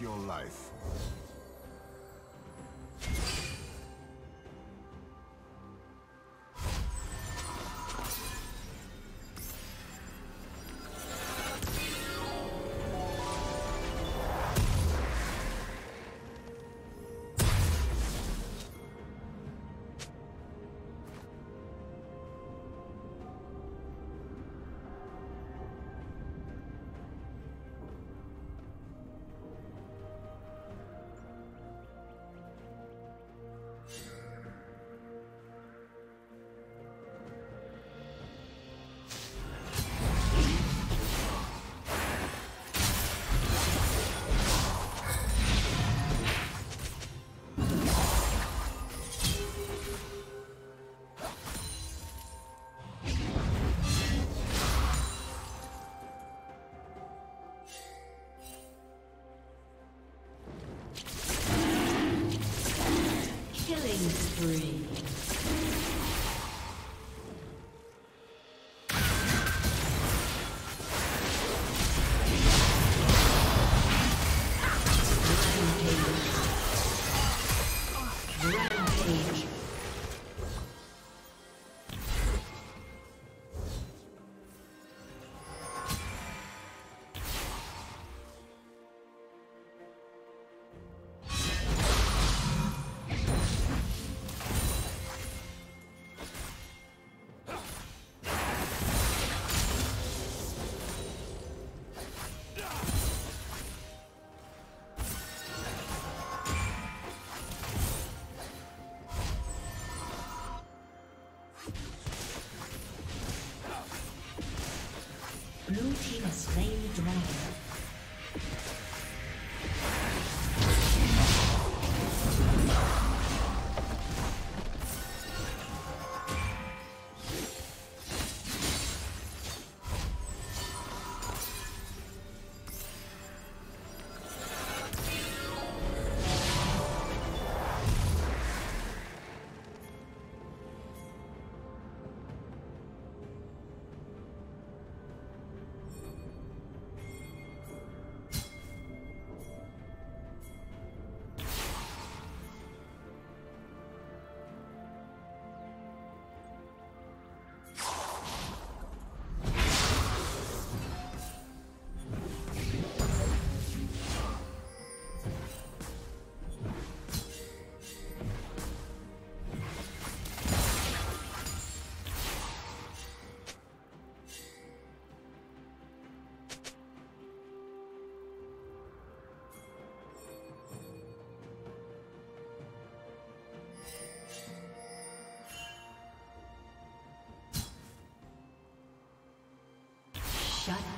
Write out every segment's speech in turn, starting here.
your life. Spree.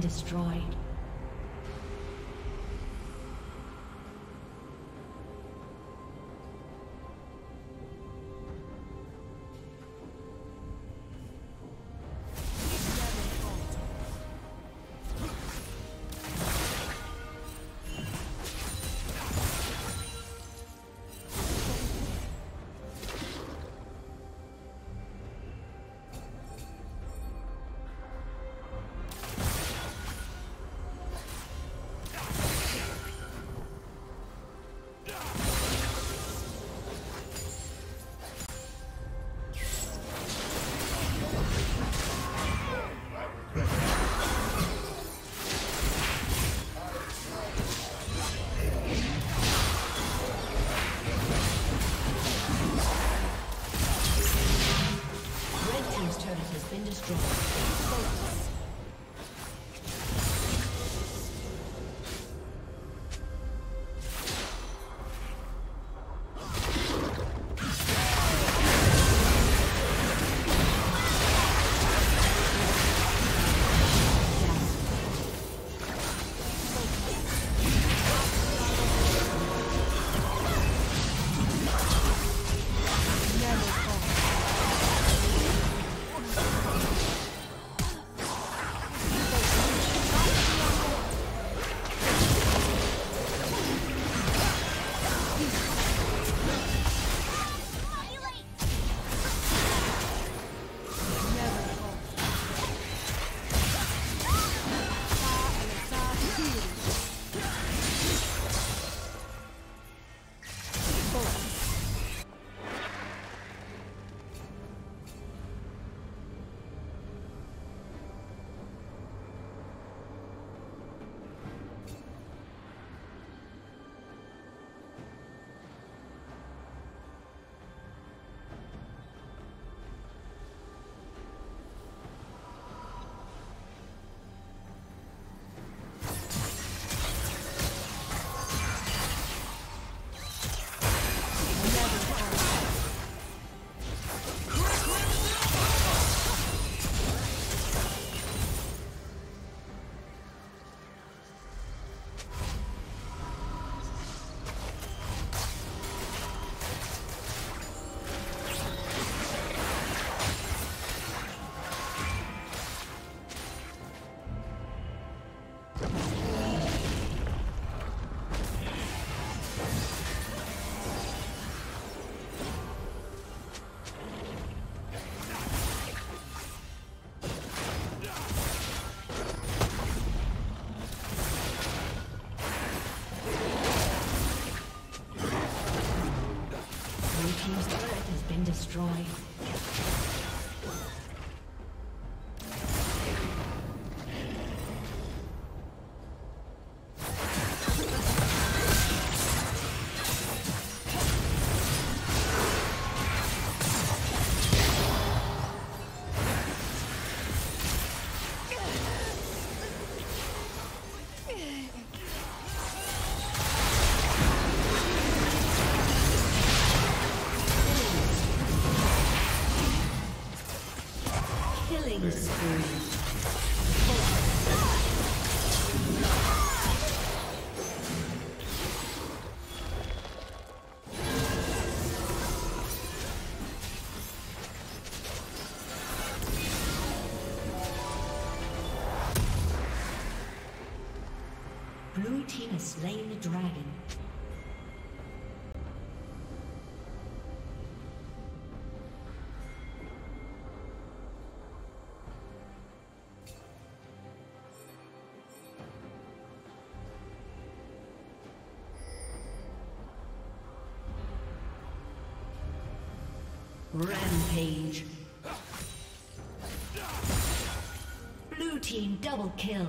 Destroyed. Slain the dragon. Rampage. Blue team double kill.